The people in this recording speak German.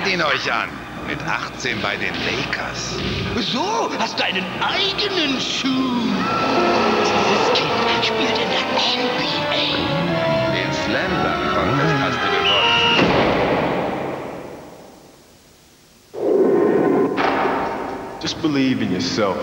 Schaut ihn euch an. Mit 18 bei den Lakers. So, hast du einen eigenen Schuh. Dieses Kind spielt in der NBA. Den Slam Dunk Contest hast du gewonnen. Just believe in yourself.